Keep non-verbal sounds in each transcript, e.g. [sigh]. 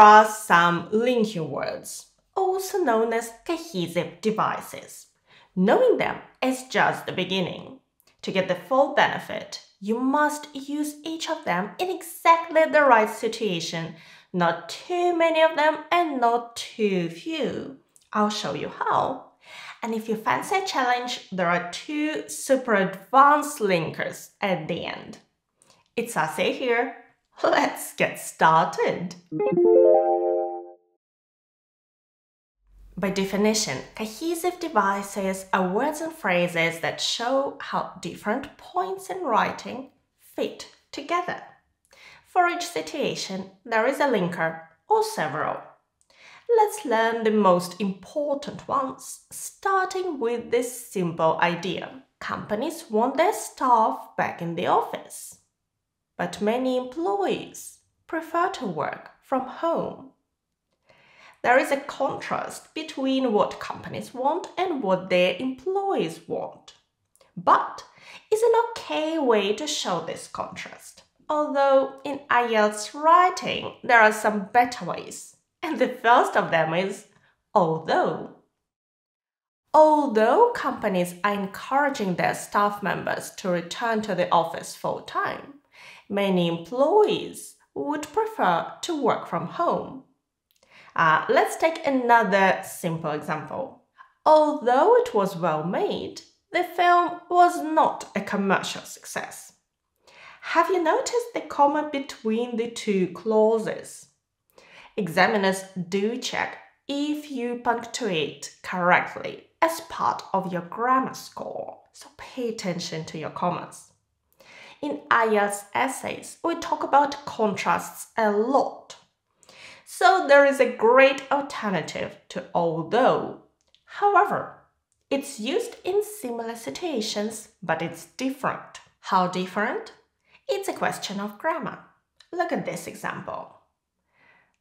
are some linking words, also known as cohesive devices. Knowing them is just the beginning. To get the full benefit, you must use each of them in exactly the right situation, not too many of them and not too few. I'll show you how. And if you fancy a challenge, there are two super advanced linkers at the end. It's Asiya here. Let's get started. By definition, cohesive devices are words and phrases that show how different points in writing fit together. For each situation, there is a linker or several. Let's learn the most important ones, starting with this simple idea. Companies want their staff back in the office, but many employees prefer to work from home. There is a contrast between what companies want and what their employees want. But is an okay way to show this contrast. Although in IELTS writing, there are some better ways. And the first of them is although. Although companies are encouraging their staff members to return to the office full time, many employees would prefer to work from home. Uh, let's take another simple example. Although it was well made, the film was not a commercial success. Have you noticed the comma between the two clauses? examiners do check if you punctuate correctly as part of your grammar score. So pay attention to your commas. In IELTS essays, we talk about contrasts a lot. So there is a great alternative to although. However, it's used in similar situations, but it's different. How different? It's a question of grammar. Look at this example.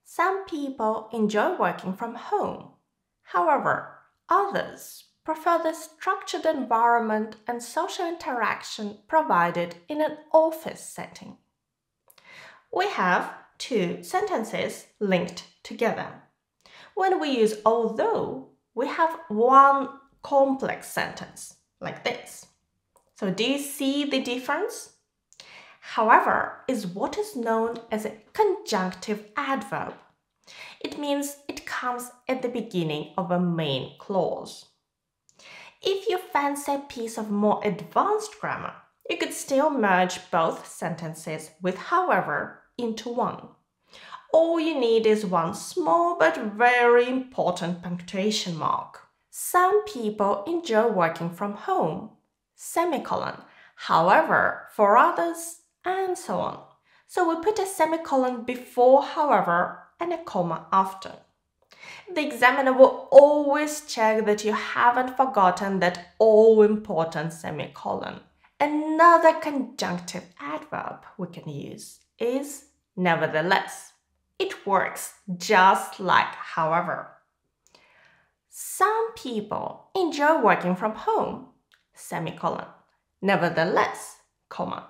Some people enjoy working from home. However, others prefer the structured environment and social interaction provided in an office setting. We have two sentences linked together. When we use although, we have one complex sentence like this. So do you see the difference? however, is what is known as a conjunctive adverb. It means it comes at the beginning of a main clause. If you fancy a piece of more advanced grammar, you could still merge both sentences with however into one. All you need is one small but very important punctuation mark. Some people enjoy working from home, semicolon. However, for others, and so on. So we put a semicolon before, however, and a comma after. The examiner will always check that you haven't forgotten that all important semicolon. Another conjunctive adverb we can use is nevertheless. It works just like however. Some people enjoy working from home, semicolon. Nevertheless, comma.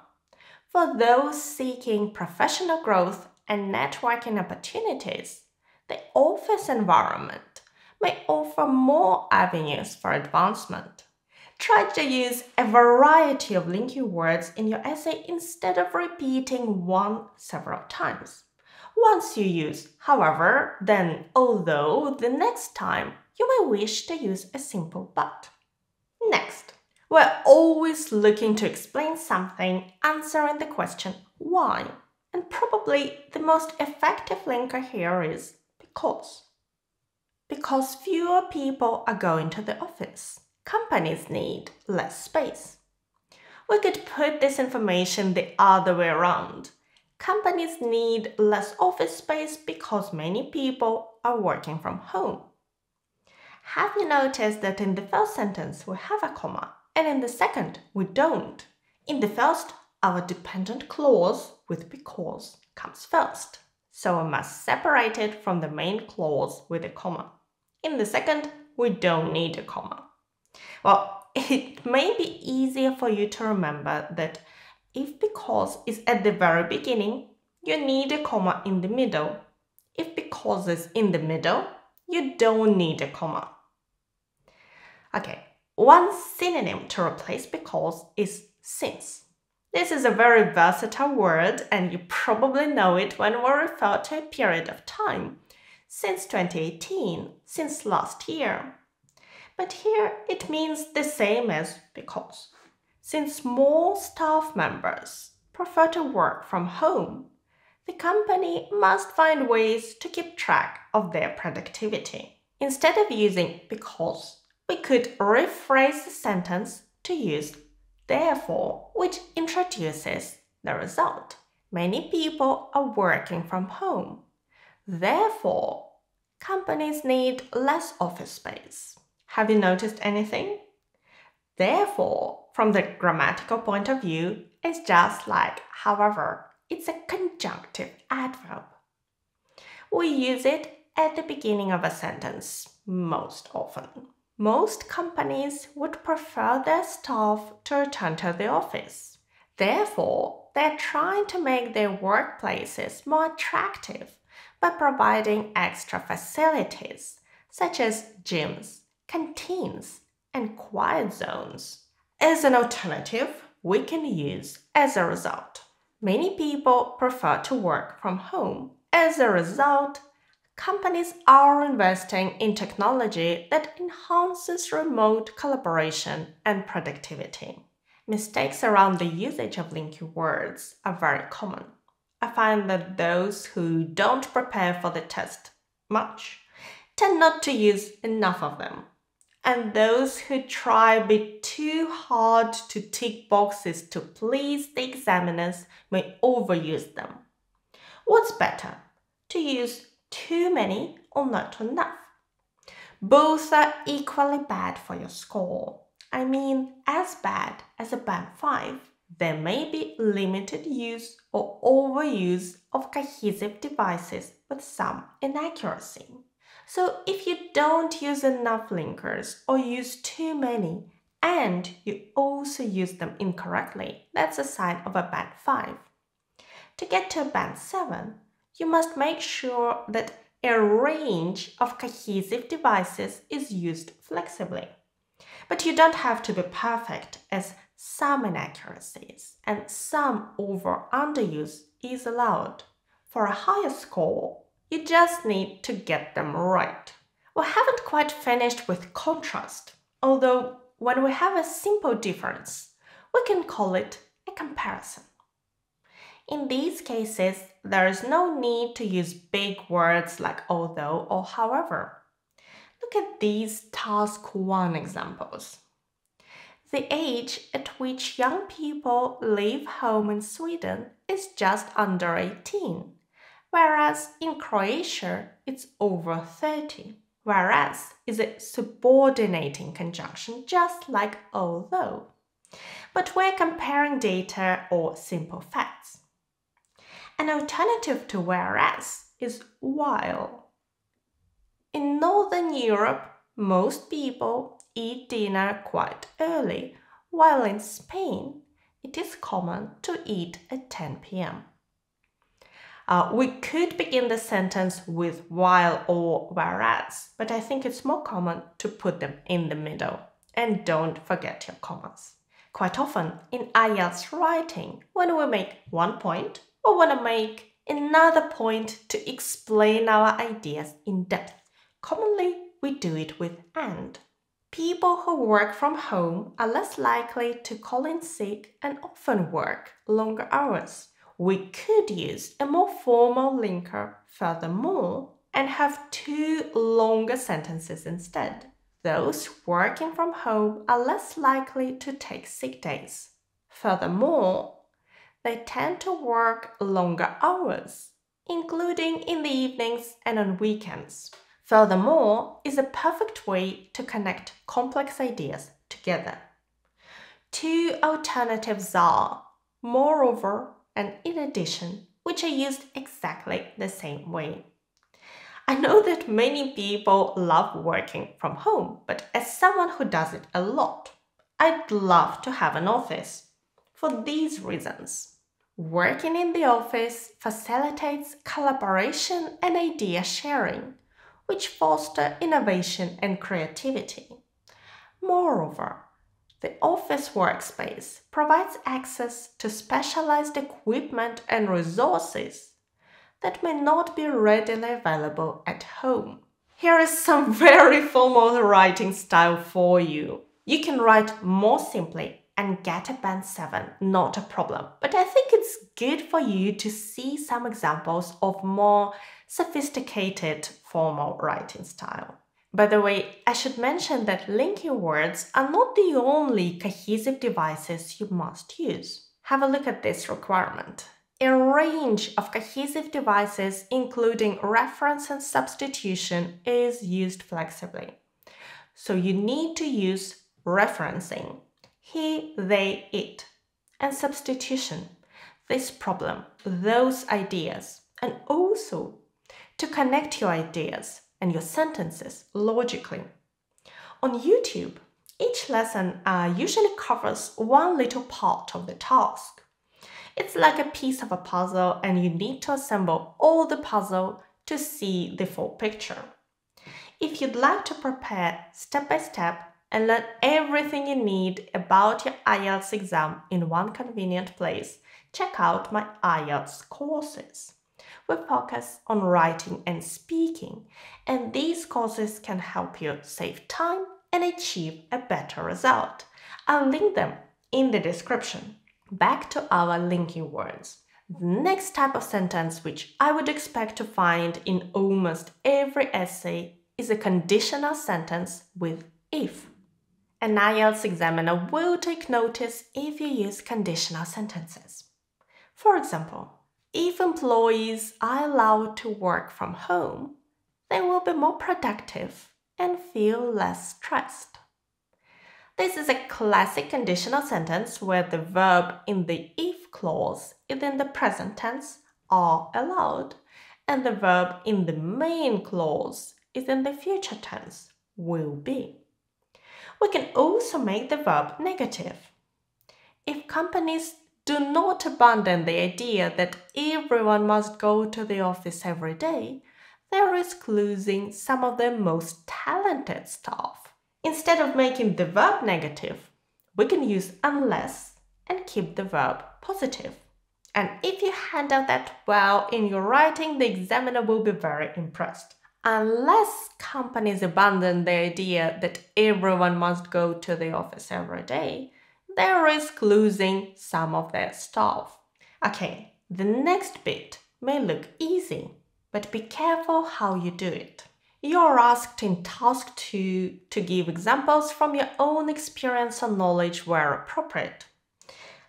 For those seeking professional growth and networking opportunities, the office environment may offer more avenues for advancement. Try to use a variety of linking words in your essay instead of repeating one several times. Once you use however, then although, the next time you may wish to use a simple but. Next, we're always looking to explain something, answering the question why. And probably the most effective linker here is because. Because fewer people are going to the office. Companies need less space. We could put this information the other way around. Companies need less office space because many people are working from home. Have you noticed that in the first sentence we have a comma and in the second, we don't. In the first, our dependent clause with because comes first. So we must separate it from the main clause with a comma. In the second, we don't need a comma. Well, [laughs] it may be easier for you to remember that if because is at the very beginning, you need a comma in the middle. If because is in the middle, you don't need a comma. Okay, one synonym to replace because is since. This is a very versatile word, and you probably know it when we refer to a period of time, since 2018, since last year. But here it means the same as because. Since more staff members prefer to work from home, the company must find ways to keep track of their productivity. Instead of using because, we could rephrase the sentence to use therefore, which introduces the result. Many people are working from home. Therefore, companies need less office space. Have you noticed anything? Therefore, from the grammatical point of view, it's just like however. It's a conjunctive adverb. We use it at the beginning of a sentence most often. Most companies would prefer their staff to return to the office. Therefore, they're trying to make their workplaces more attractive by providing extra facilities such as gyms, canteens, and quiet zones. As an alternative, we can use as a result. Many people prefer to work from home. As a result, companies are investing in technology that enhances remote collaboration and productivity. Mistakes around the usage of linking words are very common. I find that those who don't prepare for the test much tend not to use enough of them. And those who try a bit too hard to tick boxes to please the examiners may overuse them. What's better, to use too many or not enough. Both are equally bad for your score. I mean, as bad as a band 5. There may be limited use or overuse of cohesive devices with some inaccuracy. So if you don't use enough linkers or use too many, and you also use them incorrectly, that's a sign of a band 5. To get to a band 7, you must make sure that a range of cohesive devices is used flexibly. But you don't have to be perfect as some inaccuracies and some over underuse is allowed. For a higher score, you just need to get them right. We haven't quite finished with contrast, although when we have a simple difference, we can call it a comparison. In these cases, there is no need to use big words like although or however. Look at these task 1 examples. The age at which young people leave home in Sweden is just under 18, whereas in Croatia it's over 30. Whereas is a subordinating conjunction just like although. But we're comparing data or simple facts. An alternative to whereas is while. In Northern Europe, most people eat dinner quite early, while in Spain, it is common to eat at 10 pm. Uh, we could begin the sentence with while or whereas, but I think it's more common to put them in the middle. And don't forget your commas. Quite often in IELTS writing, when we make one point, or want to make another point to explain our ideas in depth. Commonly, we do it with and. People who work from home are less likely to call in sick and often work longer hours. We could use a more formal linker furthermore and have two longer sentences instead. Those working from home are less likely to take sick days. Furthermore, they tend to work longer hours, including in the evenings and on weekends. Furthermore, is a perfect way to connect complex ideas together. Two alternatives are moreover and in addition, which are used exactly the same way. I know that many people love working from home, but as someone who does it a lot, I'd love to have an office for these reasons. Working in the office facilitates collaboration and idea sharing, which foster innovation and creativity. Moreover, the office workspace provides access to specialized equipment and resources that may not be readily available at home. Here is some [laughs] very formal writing style for you. You can write more simply and get a band 7, not a problem. But I think it's good for you to see some examples of more sophisticated formal writing style. By the way, I should mention that linking words are not the only cohesive devices you must use. Have a look at this requirement. A range of cohesive devices, including reference and substitution, is used flexibly. So you need to use referencing he, they, it, and substitution, this problem, those ideas, and also to connect your ideas and your sentences logically. On YouTube, each lesson uh, usually covers one little part of the task. It's like a piece of a puzzle, and you need to assemble all the puzzle to see the full picture. If you'd like to prepare step by step and learn everything you need about your IELTS exam in one convenient place, check out my IELTS courses. We focus on writing and speaking, and these courses can help you save time and achieve a better result. I'll link them in the description. Back to our linking words. The next type of sentence which I would expect to find in almost every essay is a conditional sentence with if. An IELTS examiner will take notice if you use conditional sentences. For example, if employees are allowed to work from home, they will be more productive and feel less stressed. This is a classic conditional sentence where the verb in the if clause is in the present tense are allowed and the verb in the main clause is in the future tense will be we can also make the verb negative. If companies do not abandon the idea that everyone must go to the office every day, they risk losing some of their most talented staff. Instead of making the verb negative, we can use unless and keep the verb positive. And if you handle that well in your writing, the examiner will be very impressed unless companies abandon the idea that everyone must go to the office every day, they risk losing some of their staff. Okay, the next bit may look easy, but be careful how you do it. You're asked in task 2 to give examples from your own experience and knowledge where appropriate.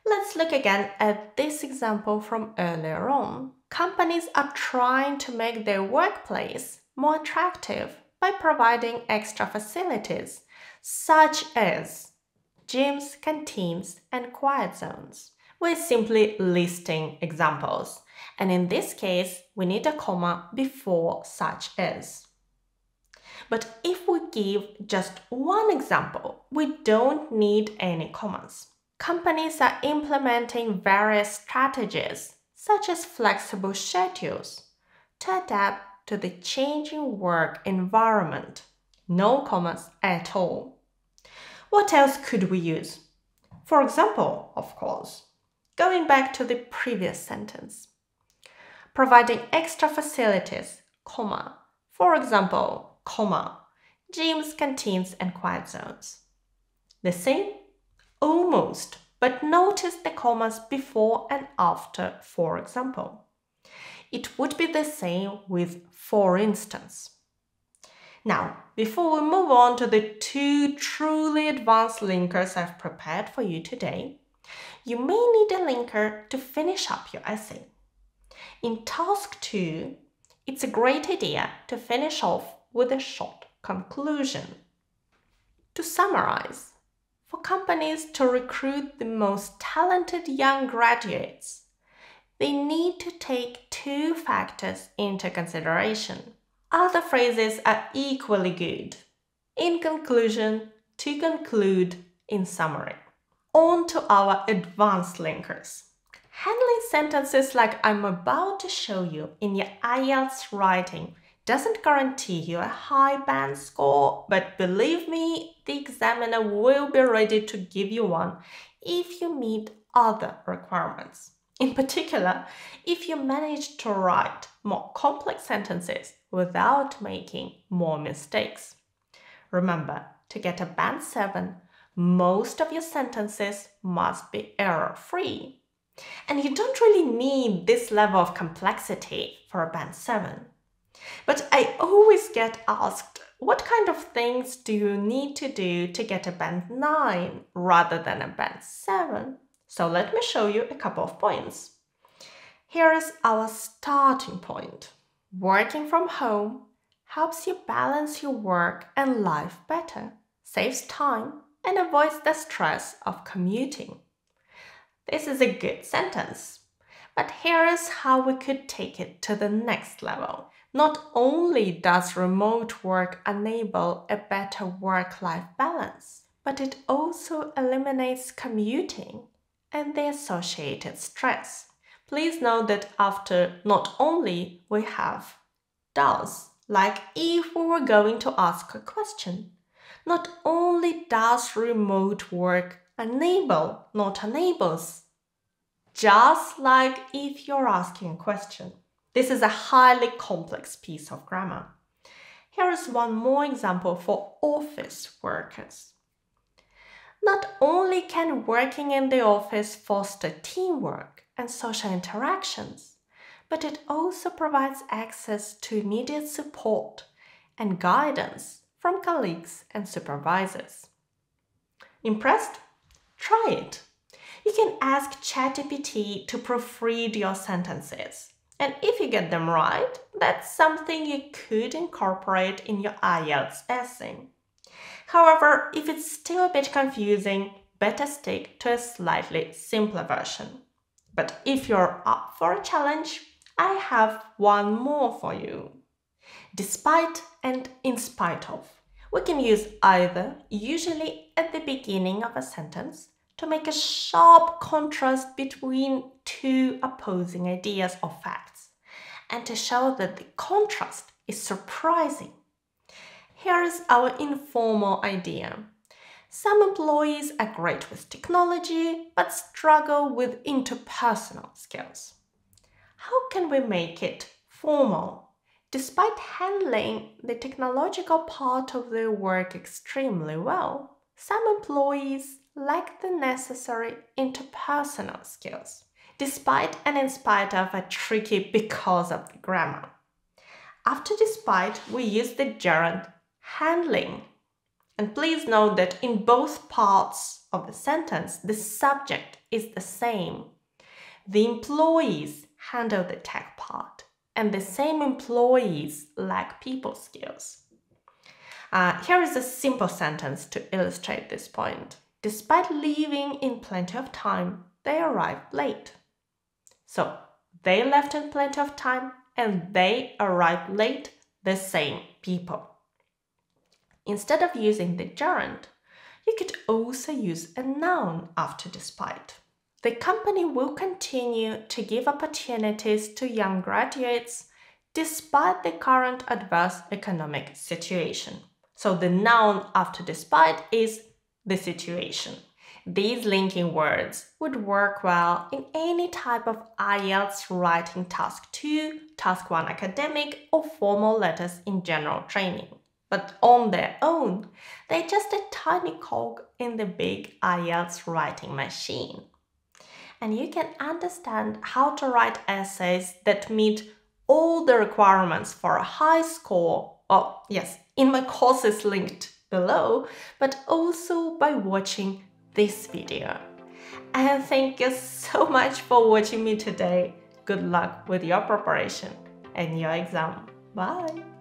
Let's look again at this example from earlier on. Companies are trying to make their workplace more attractive by providing extra facilities, such as gyms, canteens, and quiet zones. We're simply listing examples, and in this case, we need a comma before such as. But if we give just one example, we don't need any commas. Companies are implementing various strategies, such as flexible schedules, to adapt to the changing work environment. No commas at all. What else could we use? For example, of course, going back to the previous sentence, providing extra facilities, comma, for example, comma, gyms, canteens, and quiet zones. The same? Almost, but notice the commas before and after, for example. It would be the same with for instance. Now, before we move on to the two truly advanced linkers I've prepared for you today, you may need a linker to finish up your essay. In task 2, it's a great idea to finish off with a short conclusion. To summarize, for companies to recruit the most talented young graduates, they need to take two factors into consideration. Other phrases are equally good. In conclusion, to conclude, in summary. On to our advanced linkers. Handling sentences like I'm about to show you in your IELTS writing doesn't guarantee you a high band score, but believe me, the examiner will be ready to give you one if you meet other requirements. In particular, if you manage to write more complex sentences without making more mistakes. Remember, to get a band 7, most of your sentences must be error free. And you don't really need this level of complexity for a band 7. But I always get asked, what kind of things do you need to do to get a band 9 rather than a band 7? So let me show you a couple of points. Here is our starting point. Working from home helps you balance your work and life better, saves time, and avoids the stress of commuting. This is a good sentence. But here is how we could take it to the next level. Not only does remote work enable a better work life balance, but it also eliminates commuting and the associated stress. Please note that after not only we have does, like if we were going to ask a question, not only does remote work enable, not enables, just like if you're asking a question. This is a highly complex piece of grammar. Here is one more example for office workers. Not only can working in the office foster teamwork and social interactions, but it also provides access to immediate support and guidance from colleagues and supervisors. Impressed? Try it. You can ask ChatGPT to proofread your sentences. And if you get them right, that's something you could incorporate in your IELTS essay. However, if it's still a bit confusing, better stick to a slightly simpler version. But if you're up for a challenge, I have one more for you. Despite and in spite of. We can use either, usually at the beginning of a sentence, to make a sharp contrast between two opposing ideas or facts, and to show that the contrast is surprising here is our informal idea. Some employees are great with technology but struggle with interpersonal skills. How can we make it formal? Despite handling the technological part of their work extremely well, some employees lack the necessary interpersonal skills, despite and in spite of a tricky because of the grammar. After despite, we use the gerund handling. And please note that in both parts of the sentence, the subject is the same. The employees handle the tech part, and the same employees lack people skills. Uh, here is a simple sentence to illustrate this point. Despite leaving in plenty of time, they arrived late. So they left in plenty of time and they arrived late, the same people. Instead of using the gerund, you could also use a noun after despite. The company will continue to give opportunities to young graduates despite the current adverse economic situation. So the noun after despite is the situation. These linking words would work well in any type of IELTS writing task 2, task 1 academic, or formal letters in general training but on their own, they're just a tiny cog in the big IELTS writing machine. And you can understand how to write essays that meet all the requirements for a high score. Oh, yes, in my courses linked below, but also by watching this video. And thank you so much for watching me today. Good luck with your preparation and your exam. Bye!